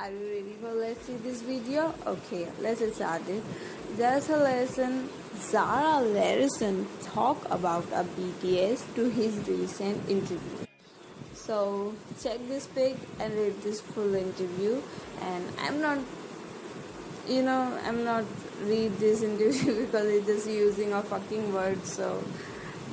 are you ready for let's see this video? Okay, let's start it. There's a lesson Zara Larsson talk about a BTS to his recent interview. So check this pic and read this full interview. And I'm not, you know, I'm not read this interview because it's just using a fucking word. So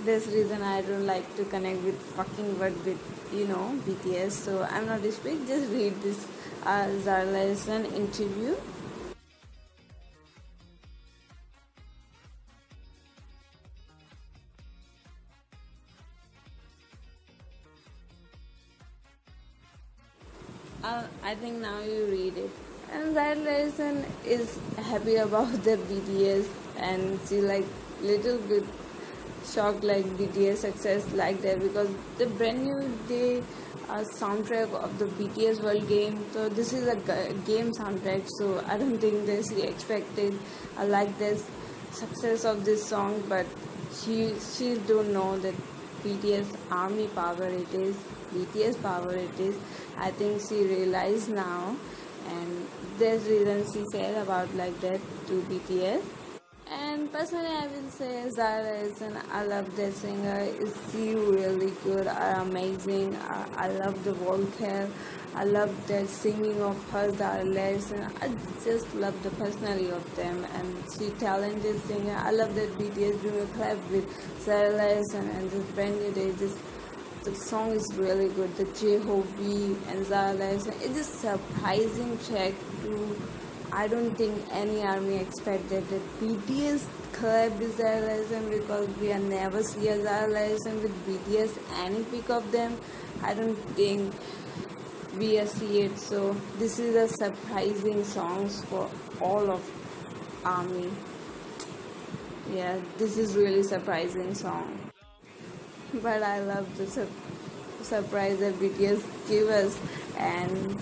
this reason I don't like to connect with fucking word with you know BTS. So I'm not speak. Just read this uh, Zara Larsson interview. Uh, I think now you read it. And Zara Larsson is happy about the BTS and she like little bit shocked like BTS success like that because the brand new day uh, soundtrack of the BTS World Game. So this is a game soundtrack. So I don't think she expected uh, like this success of this song, but she she don't know that BTS army power it is, BTS power it is. I think she realized now, and there's reason she said about like that to BTS. And personally, I will say Zara is an I love that singer. Is she really good? Are amazing. I, I love the vocal. I love that singing of her, Zara Larsson. I just love the personality of them, and she talented singer. I love that BTS doing a collab with Zara Larsson and this brand new day. Just the song is really good. The J-Hope and Zara Larsson. It's just surprising track to I don't think any army expected that BTS collab with Zara because we are never see a Zara with BTS any pick of them. I don't think we see it. So this is a surprising songs for all of army. Yeah, this is really surprising song. But I love the su surprise that BTS give us and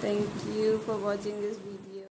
thank you for watching this video.